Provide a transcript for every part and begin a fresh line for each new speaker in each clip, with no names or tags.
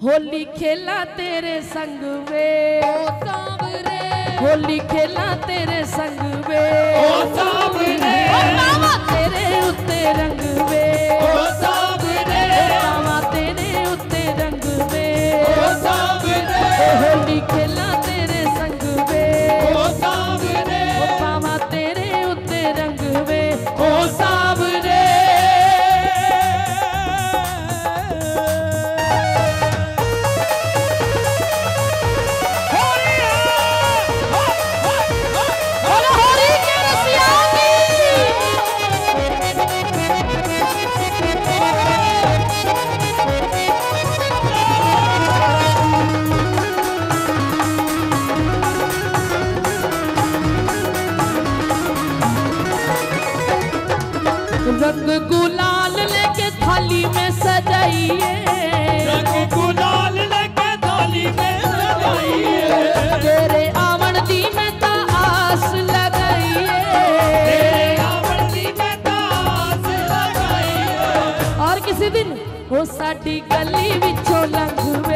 होली खेला तेरे संग वे।
ओ सांवरे
होली खेला तेरे संग वे।
ओ सांवरे
तेरे उत्ते रंग वे।
ओ
रंग गुलाल लेके थाली में सजाइए।
रंग गुलाल लेके थाली में सजाइए।
तेरे आवन दी में ता आस लगाइए।
तेरे आवन दी में तास लगाइए।
और किसी दिन वो साडी गली विचों लंघवे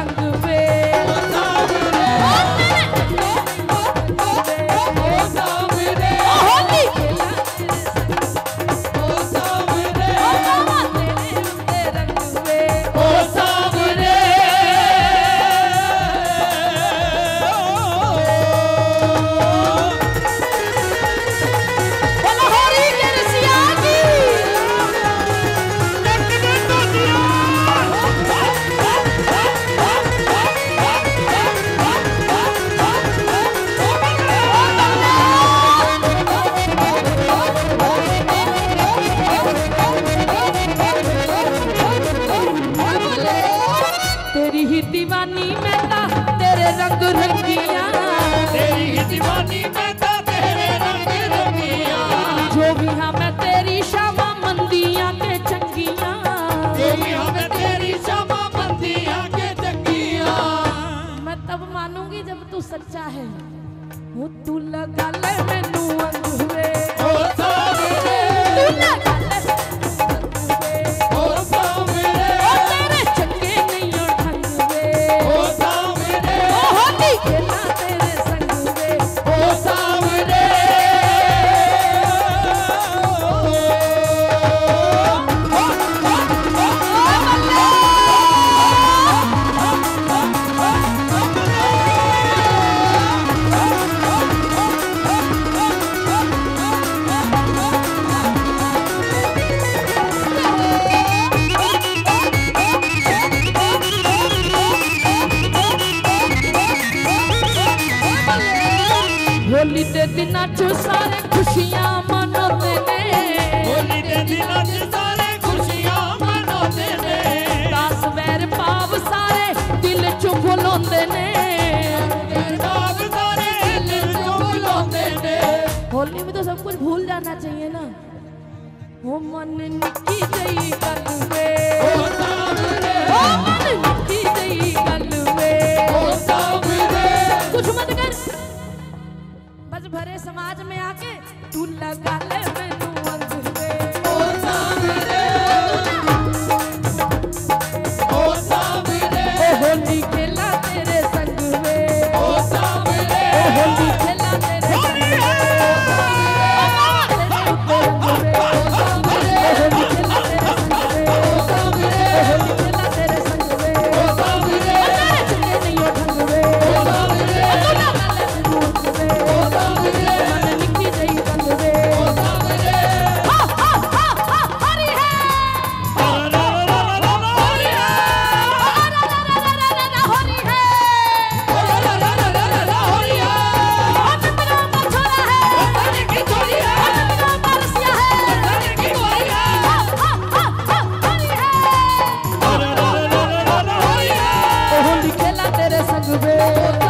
जो भी हाँ मैं तेरी शामा मंदिया
तेरी क्षमा बंदिया के चंगिया।
मैं तब मानूँगी जब तू सच्चा है। वो तू लगा ले ਹੋਲੀ ਦੇ ਦਿਨਾਂ 'ਚ ਸਾਰੇ ਖੁਸ਼ੀਆਂ ਮਨਾਉਂਦੇ ਨੇ
ਹੋਲੀ ਦੇ ਦਿਨਾਂ 'ਚ ਸਾਰੇ ਖੁਸ਼ੀਆਂ ਮਨਾਉਂਦੇ ਨੇ
ਦਸ ਵੈਰ ਪਾਪ ਸਾਰੇ ਦਿਲ 'ਚ ਫੁਲਾਉਂਦੇ ਨੇ ਪਾਪ ਸਾਰੇ
ਦਿਲ 'ਚ
ਫੁਲਾਉਂਦੇ ਨੇ ਹੋਲੀ ਵਿੱਚ ਤਾਂ ਸਭ
ਕੁਝ ਭੁੱਲ
ਜਾਣਾ ਚਾਹੀਏ ਨਾ ਹੋ ਮਨ ਨਿੱਕੀ ਜਈ ਕਰ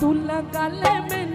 तू लगा ले
मैं